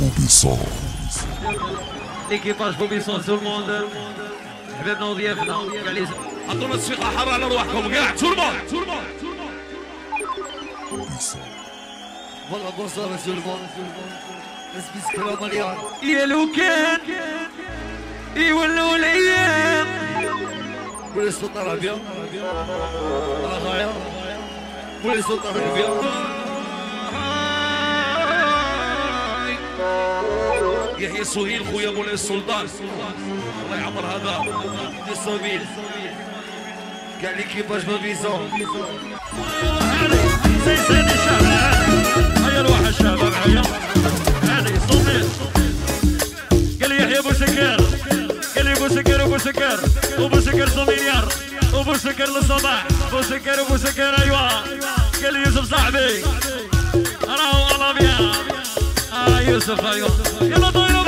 بوبيسون ليكيباج بوبيسون سور موند حبابنا وضيافنا عطونا التصفيقة حارة على رواحكم كاع تورمون تورمون والله بونسوار مسيو المون بس بسكرا مليار يا لو كان يولوا الأيام ولا السلطة العربية راه غاية ولا السلطة العربية يحيى سهيل خويا مولاي السلطان. الله يعمر هذا. دي سوبيل كاع ليكيباج ما بيزون هيا روح الشباب هيا هذه صوبيل قال لي يحيى بوشكر قال لي بوشكر وبوشكر وبوشكر سومينيار وبوشكر للصباح. بوشكر وبوشكر ايوا قال لي يوسف صاحبي. راهو الله بيها Aí eu sou tô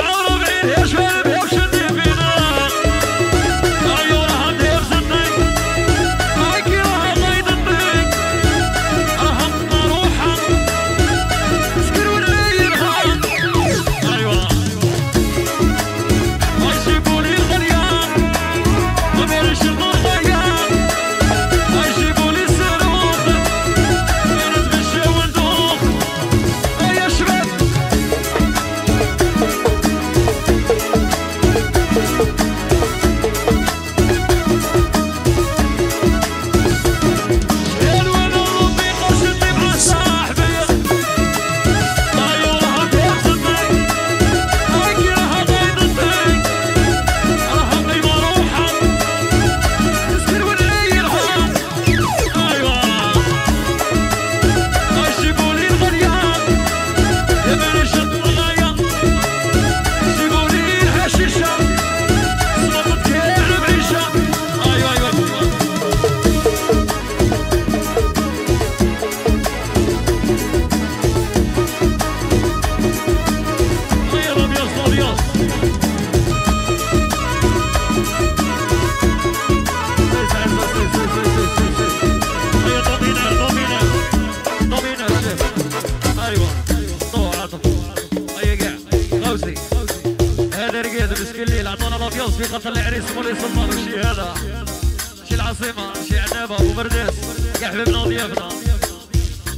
في خط العريس مولي سلطان وشي هذا. شي العاصمة شي عنابة وبرداس يا حبيبنا وضيافنا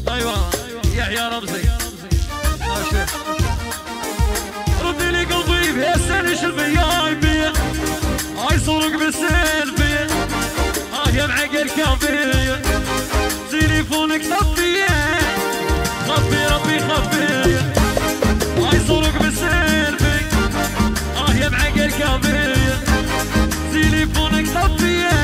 أيوه يحيى رمزي. ردي لي قلبي بهالسنش الفي بي هاي صورك بالسيلفي On ik dat.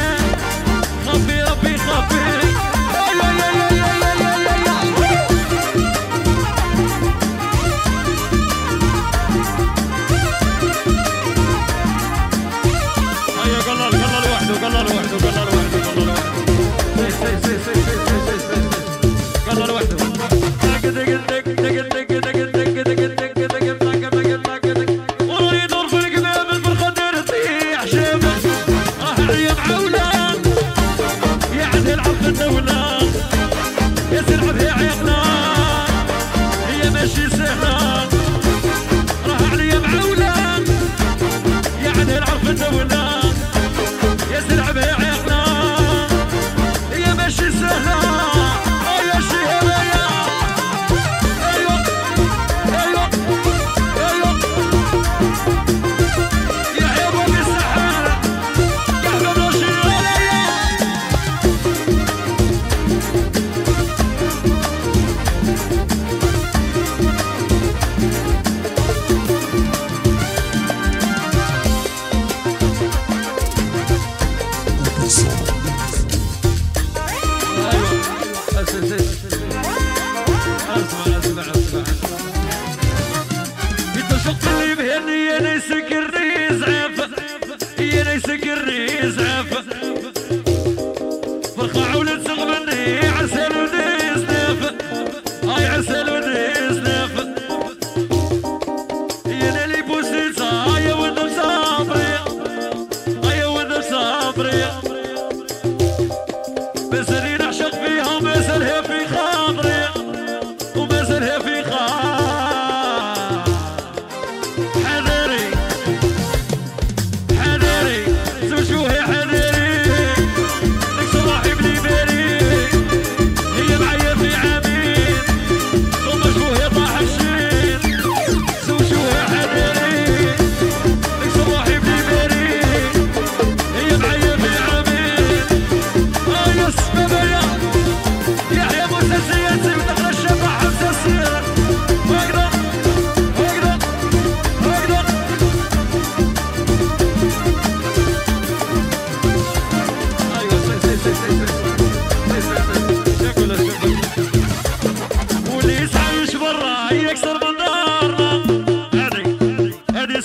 الدولة يسرع بها عيقنا هي ماشي سهلة راه عليا معولة يعني العرف الدولة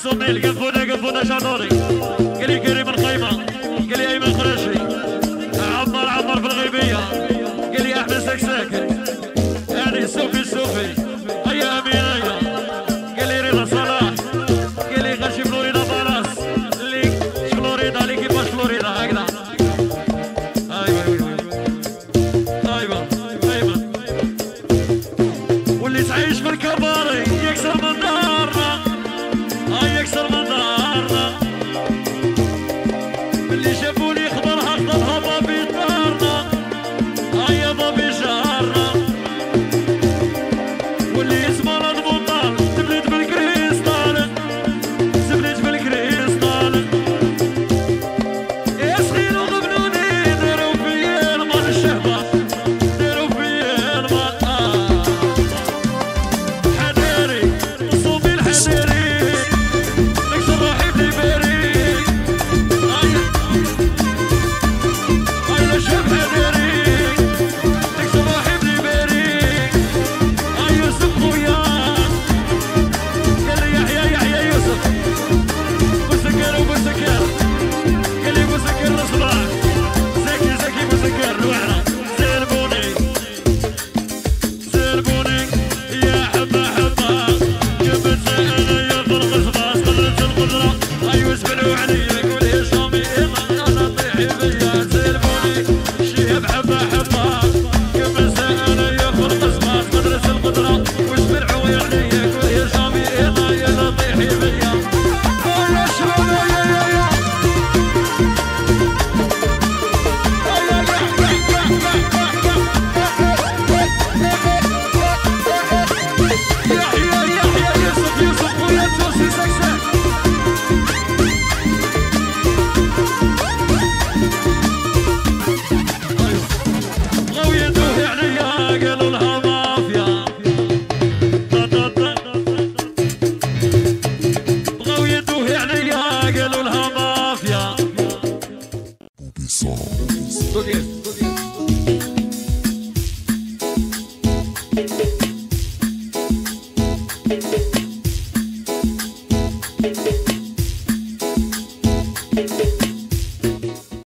Sonel, que fune, que fune, já adorei. Robinson. Tudo.